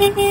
Mm-hmm.